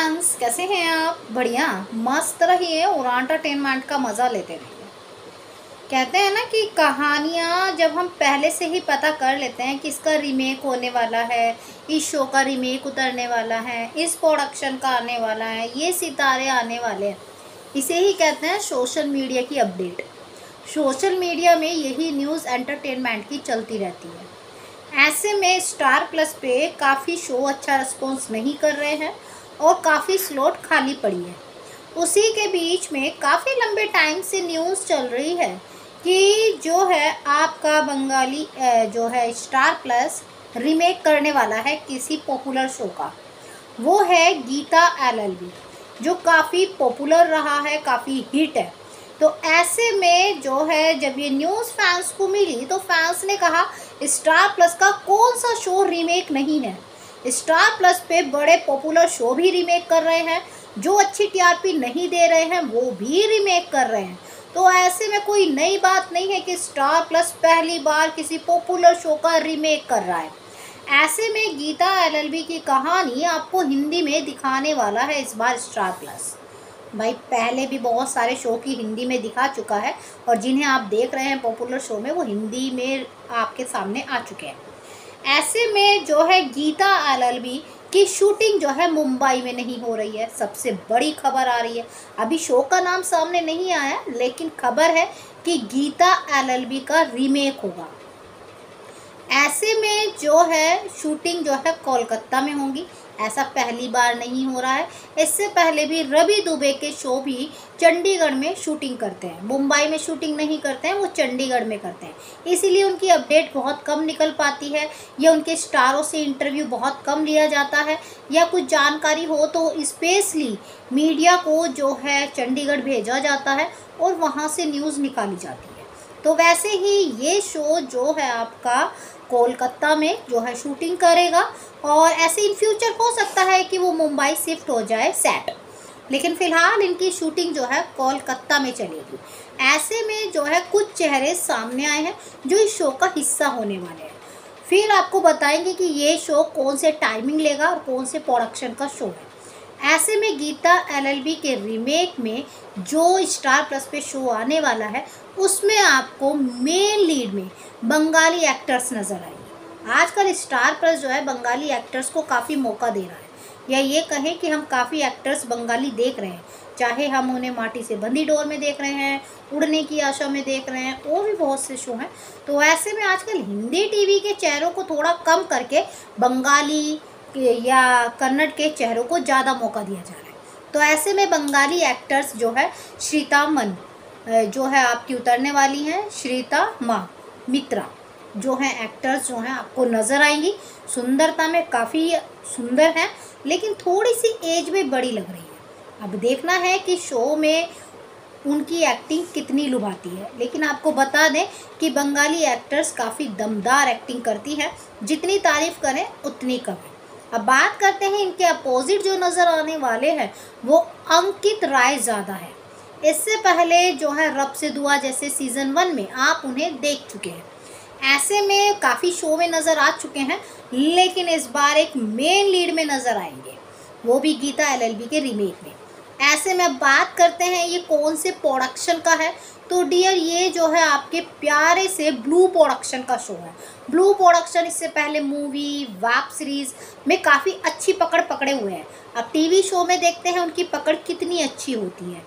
Friends कैसे हैं आप? बढ़िया। मस्त रहिए और एंटरटेनमेंट का मज़ा लेते रहिए। कहते हैं ना कि कहानियाँ जब हम पहले से ही पता कर लेते हैं कि इसका रीमेक होने वाला है, इस शो का रीमेक उतरने वाला है, इस प्रोडक्शन का आने वाला है, ये सितारे आने वाले हैं। इसे ही कहते हैं सोशल मीडिया की अपडेट सोशल मीडिया में यही न्यूज़ एंटरटेनमेंट की चलती रहती है। ऐसे में स्टार प्लस पे काफ़ी शो अच्छा रिस्पॉन्स नहीं कर रहे हैं। और काफ़ी स्लॉट खाली पड़ी है। उसी के बीच में काफ़ी लंबे टाइम से न्यूज़ चल रही है कि जो है आपका बंगाली जो है स्टार प्लस रीमेक करने वाला है किसी पॉपुलर शो का। वो है गीता एलएलबी, जो काफ़ी पॉपुलर रहा है, काफ़ी हिट है। तो ऐसे में जो है जब ये न्यूज़ फैंस को मिली तो फैंस ने कहा स्टार प्लस का कौन सा शो रीमेक नहीं है? स्टार प्लस पे बड़े पॉपुलर शो भी रीमेक कर रहे हैं। जो अच्छी टीआरपी नहीं दे रहे हैं, वो भी रीमेक कर रहे हैं। तो ऐसे में कोई नई बात नहीं है कि स्टार प्लस पहली बार किसी पॉपुलर शो का रीमेक कर रहा है। ऐसे में गीता एलएलबी की कहानी आपको हिंदी में दिखाने वाला है इस बार स्टार प्लस। भाई, पहले भी बहुत सारे शो की हिंदी में दिखा चुका है और जिन्हें आप देख रहे हैं पॉपुलर शो में, वो हिंदी में आपके सामने आ चुके हैं। ऐसे में जो है गीता एलएलबी की शूटिंग जो है मुंबई में नहीं हो रही है। सबसे बड़ी खबर आ रही है। अभी शो का नाम सामने नहीं आया, लेकिन खबर है कि गीता एलएलबी का रीमेक होगा। ऐसे में जो है शूटिंग जो है कोलकाता में होंगी। ऐसा पहली बार नहीं हो रहा है। इससे पहले भी रवि दुबे के शो भी चंडीगढ़ में शूटिंग करते हैं। मुंबई में शूटिंग नहीं करते हैं, वो चंडीगढ़ में करते हैं। इसीलिए उनकी अपडेट बहुत कम निकल पाती है। या उनके स्टारों से इंटरव्यू बहुत कम लिया जाता है। या कुछ जानकारी हो तो स्पेशली मीडिया को जो है चंडीगढ़ भेजा जाता है और वहाँ से न्यूज़ निकाली जाती है। तो वैसे ही ये शो जो है आपका कोलकाता में जो है शूटिंग करेगा और ऐसे इन फ्यूचर हो सकता है कि वो मुंबई शिफ्ट हो जाए सेट लेकिन फ़िलहाल इनकी शूटिंग जो है कोलकाता में चलेगी। ऐसे में जो है कुछ चेहरे सामने आए हैं जो इस शो का हिस्सा होने वाले हैं। फिर आपको बताएँगे कि ये शो कौन से टाइमिंग लेगा और कौन से प्रोडक्शन का शो है। ऐसे में गीता एलएलबी के रीमेक में जो स्टार प्लस पे शो आने वाला है, उसमें आपको मेन लीड में बंगाली एक्टर्स नज़र आएँगे। आजकल स्टार प्लस जो है, बंगाली एक्टर्स को काफ़ी मौका दे रहा है। या ये कहें कि हम काफ़ी एक्टर्स बंगाली देख रहे हैं। चाहे हम उन्हें माटी से बंदी डोर में देख रहे हैं, उड़ने की आशा में देख रहे हैं, और भी बहुत से शो हैं। तो ऐसे में आजकल हिंदी टीवी के चेहरों को थोड़ा कम करके बंगाली या कन्नड़ के चेहरों को ज़्यादा मौका दिया जा रहा है। तो ऐसे में बंगाली एक्टर्स जो है, श्रीता मन जो है आपकी उतरने वाली हैं, श्रीता माँ, मित्रा, जो हैं एक्टर्स जो हैं, आपको नज़र आएँगी। सुंदरता में काफ़ी सुंदर हैं, लेकिन थोड़ी सी एज में बड़ी लग रही है। अब देखना है कि शो में उनकी एक्टिंग कितनी लुभाती है। लेकिन आपको बता दें कि बंगाली एक्टर्स काफ़ी दमदार एक्टिंग करती है। जितनी तारीफ़ करें, उतनी कम है। अब बात करते हैं इनके अपोजिट जो नज़र आने वाले हैं, वो अंकित राय ज़्यादा है। इससे पहले जो है रब से दुआ जैसे सीज़न वन में आप उन्हें देख चुके हैं। ऐसे में काफ़ी शो में नज़र आ चुके हैं, लेकिन इस बार एक मेन लीड में नज़र आएँगे। वो भी गीता एलएलबी के रीमेक में। ऐसे में बात करते हैं, ये कौन से प्रोडक्शन का है? तो डियर ये जो है आपके प्यारे से ब्लू प्रोडक्शन का शो है। ब्लू प्रोडक्शन इससे पहले मूवी वेब सीरीज़ में काफ़ी अच्छी पकड़ पकड़े हुए हैं। अब टीवी शो में देखते हैं, उनकी पकड़ कितनी अच्छी होती है।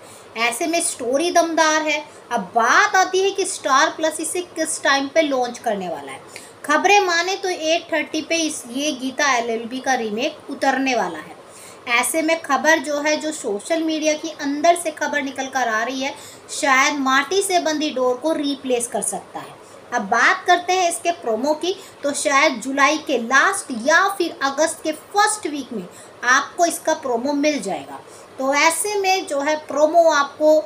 ऐसे में स्टोरी दमदार है। अब बात आती है कि स्टार प्लस इसे किस टाइम पे लॉन्च करने वाला है। खबरें माने तो एट थर्टी पे इस, ये गीता एलएलबी का रीमेक उतरने वाला है। ऐसे में खबर जो है, जो सोशल मीडिया की अंदर से खबर निकल कर आ रही है, शायद माटी से बंदी डोर को रिप्लेस कर सकता है। अब बात करते हैं इसके प्रोमो की तो शायद जुलाई के लास्ट या फिर अगस्त के फ़र्स्ट वीक में आपको इसका प्रोमो मिल जाएगा। तो ऐसे में जो है प्रोमो आपको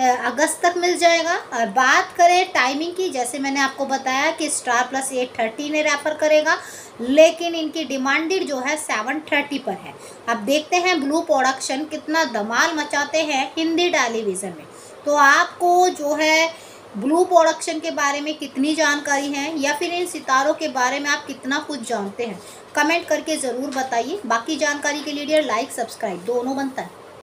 अगस्त तक मिल जाएगा। और बात करें टाइमिंग की, जैसे मैंने आपको बताया कि स्टार प्लस एट थर्टी ने रेफर करेगा। लेकिन इनकी डिमांडेड जो है सेवन थर्टी पर है। अब देखते हैं ब्लू प्रोडक्शन कितना धमाल मचाते हैं हिंदी टेलीविज़न में। तो आपको जो है ब्लू प्रोडक्शन के बारे में कितनी जानकारी है या फिर इन सितारों के बारे में आप कितना कुछ जानते हैं कमेंट करके ज़रूर बताइए। बाकी जानकारी के लिए डियर लाइक सब्सक्राइब दोनों बनता है